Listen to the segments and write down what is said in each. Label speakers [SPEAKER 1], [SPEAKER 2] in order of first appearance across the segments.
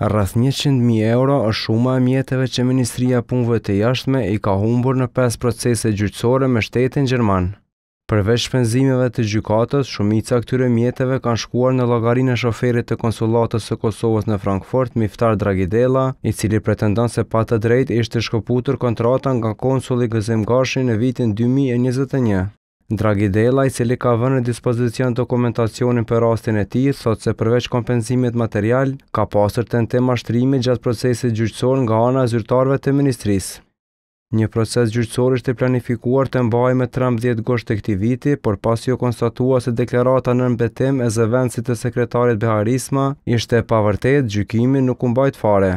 [SPEAKER 1] Rreth njëqind mijë euro është shuma e mjeteve që Ministria e Punëve të Jashtme i ka humbur në pesë procese gjyqësore me shtetin gjerman. Përveç shpenzimeve të gjykatës, shumica e këtyre mjeteve kanë shkuar në llogarinë e shoferit të Konsullatës së Kosovës në Frankfurt, Miftar Dragidella, i cili pretendon se pa të drejtë ishte shkëputur kontrata nga konsulli Gëzim Gashi në vitin dy mijë e njëzet e një. Dragidella, i cili ka vënë në dispozicion dokumentacionin për rastin e tij, thotë se përveç kompenzimit material, ka pasur tentim mashtrimi gjatë procesit gjyqësor nga ana e zyrtarëve të ministrisë. Një proces gjyqësor ishte planifikuar të mbahej më 13 gusht të këtij viti, por pasi u konstatua se deklarata nën betim e zëvendësit të sekretarit Behar Isma ishte e pavërtetë, gjykimi nuk u mbajt fare.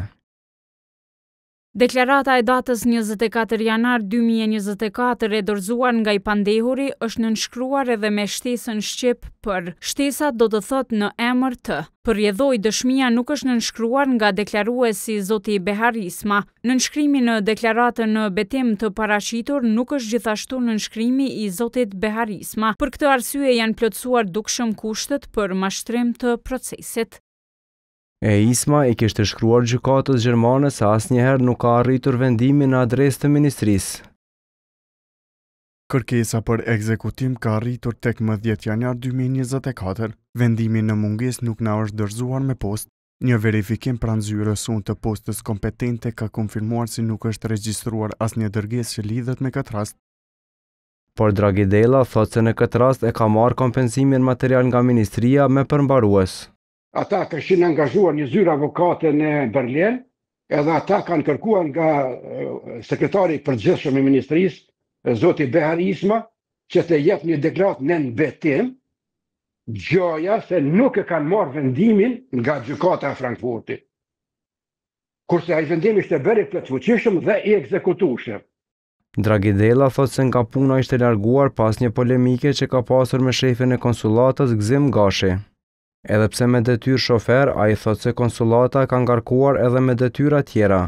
[SPEAKER 2] Deklarata e datës njëzet e katër janar dy mijë e njëzet e katër e dorëzuar nga i pandehuri është nënshkruar edhe me shtesën shqip për. Shtesa do të thotë në emër të. Për rrjedhojë dëshmia nuk është nënshkruar nga deklaruesi zoti Behar Isma. Nënshkrimi në deklaratën nën betim të paraqitur nuk është gjithashtu nënshkrimi i zotit Behar Isma. Për këtë arsye janë plotësuar dukshëm kushtet për mashtrim të procesit.
[SPEAKER 1] E Isma i kishte shkruar gjykatës gjermane se asnjëherë nuk ka arritur vendimi në adresë të ministrisë.
[SPEAKER 3] Kërkesa për ekzekutim ka arritur tek më dhjetë janar dy mijë e njëzet e katër. Vendimi në mungesë nuk na është dorëzuar me postë. Një verifikim pranë zyrës sonë të postës kompetente ka konfirmuar se nuk është regjistruar asnjë dërgesë që lidhet me këtë rast.
[SPEAKER 1] Por Dragidella thotë se në këtë rast e ka marrë kompensimin material nga ministria me përmbarues.
[SPEAKER 4] ata kishin angazhuar një zyrë avokate në Berlin, edhe ata kanë kërkuar nga sekretari i përgjithshëm i ministrisë, zoti Behar Isma, që të jep një deklaratë nën betim, gjoja se nuk e kanë marrë vendimin nga gjykata e Frankfurtit. Kurse ai vendim ishte bërë i plotfuqishëm dhe i ekzekutueshëm.
[SPEAKER 1] Dragidella thotë se nga puna ishte larguar pas një polemike që ka pasur me shefin e konsullatës Gëzim Gashi. Edhe pse me detyrë shofer, ai thotë se konsullata e ka ngarkuar edhe me detyra tjera.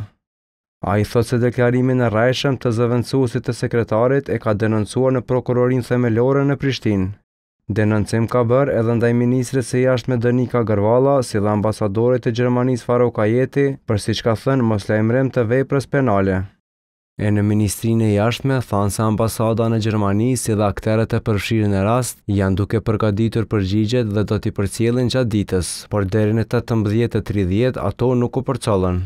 [SPEAKER 1] Ai thotë se deklarimin e rrejshëm të zëvendësuesit të sekretarit e ka denoncuar në prokurorinë themelore në Prishtinë. Denoncim ka bërë edhe ndaj ministres së jashtme Donika Gërvalla si dhe ambasadorit të Gjermanisë Faruk Ajeti për siç ka thënë moslajmërim të veprës penale. E në Ministrinë e Jashtme thanë se ambasada në Gjermani si dhe akterët e përfshirë në rast janë duke përgatitur përgjigjet dhe do t'i përcjellin gjatë ditës, por deri në tetëmbëdhjetë e tridhjetë ato nuk u përcollën.